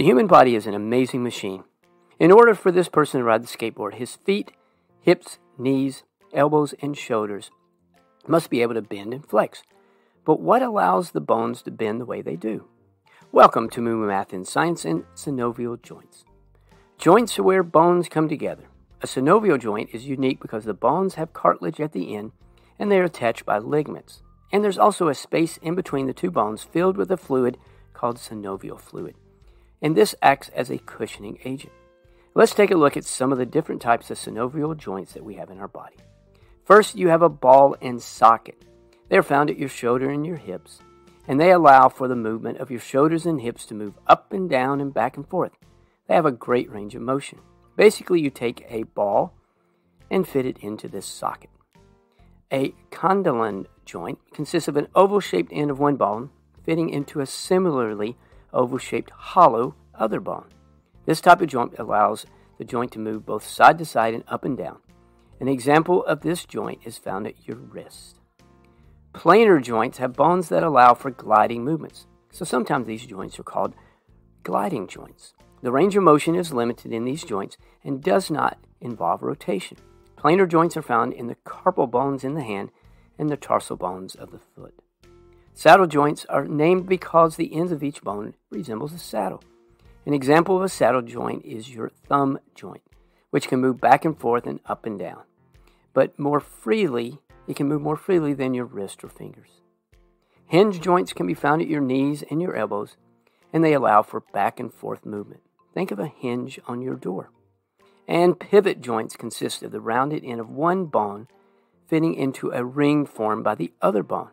The human body is an amazing machine. In order for this person to ride the skateboard, his feet, hips, knees, elbows, and shoulders must be able to bend and flex. But what allows the bones to bend the way they do? Welcome to Moo Math and Science and Synovial Joints. Joints are where bones come together. A synovial joint is unique because the bones have cartilage at the end and they are attached by ligaments. And there's also a space in between the two bones filled with a fluid called synovial fluid. And this acts as a cushioning agent. Let's take a look at some of the different types of synovial joints that we have in our body. First, you have a ball and socket. They're found at your shoulder and your hips, and they allow for the movement of your shoulders and hips to move up and down and back and forth. They have a great range of motion. Basically, you take a ball and fit it into this socket. A condyloid joint consists of an oval shaped end of one bone fitting into a similarly oval shaped hollow other bone. This type of joint allows the joint to move both side to side and up and down. An example of this joint is found at your wrist. Planar joints have bones that allow for gliding movements, so sometimes these joints are called gliding joints. The range of motion is limited in these joints and does not involve rotation. Planar joints are found in the carpal bones in the hand and the tarsal bones of the foot. Saddle joints are named because the ends of each bone resembles a saddle. An example of a saddle joint is your thumb joint, which can move back and forth and up and down. But more freely, it can move more freely than your wrist or fingers. Hinge joints can be found at your knees and your elbows, and they allow for back and forth movement. Think of a hinge on your door. And pivot joints consist of the rounded end of one bone fitting into a ring formed by the other bone.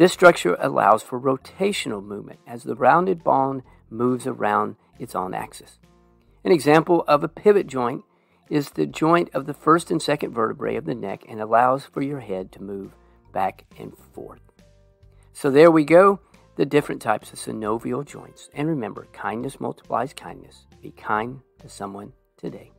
This structure allows for rotational movement as the rounded bone moves around its own axis. An example of a pivot joint is the joint of the first and second vertebrae of the neck and allows for your head to move back and forth. So there we go the different types of synovial joints. And remember, kindness multiplies kindness. Be kind to someone today.